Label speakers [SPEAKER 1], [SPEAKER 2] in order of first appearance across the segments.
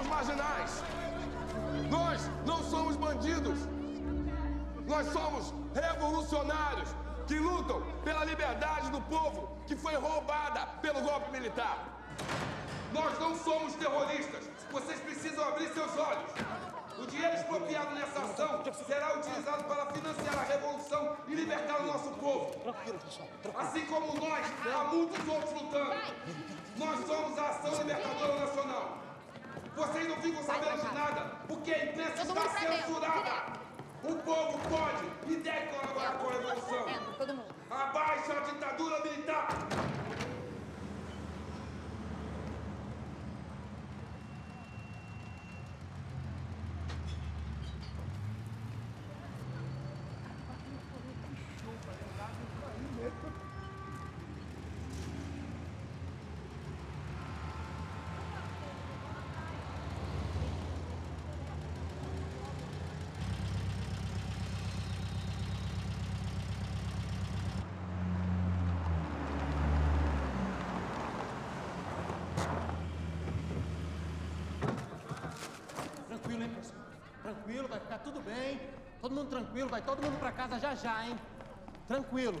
[SPEAKER 1] somos marginais. Nós não somos bandidos. Nós somos revolucionários que lutam pela liberdade do povo que foi roubada pelo golpe militar. Nós não somos terroristas. Vocês precisam abrir seus olhos. O dinheiro expropriado nessa ação será utilizado para financiar a revolução e libertar o nosso povo. Assim como nós, há muitos outros lutando. Nós somos a Ação Libertadora Nacional. Vocês não ficam sabendo de nada porque a imprensa está censurada. O povo pode e deve colaborar com a revolução. Abaixa a ditadura militar!
[SPEAKER 2] Tranquilo, hein, pessoal? Tranquilo, vai ficar tudo bem. Todo mundo tranquilo, vai todo mundo pra casa já já, hein? Tranquilo.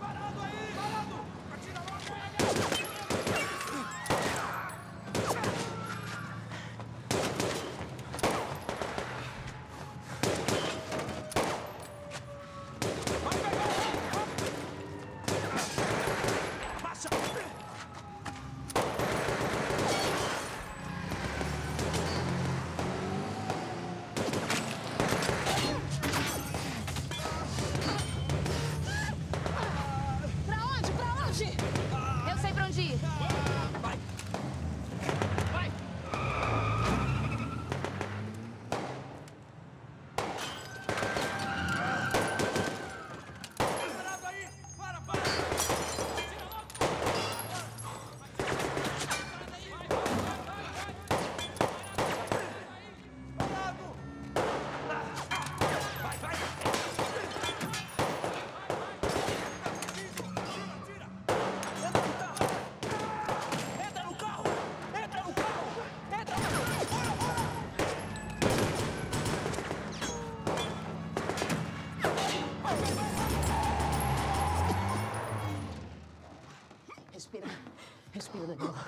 [SPEAKER 3] Parado aí! Parado! Atira logo!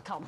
[SPEAKER 4] Come.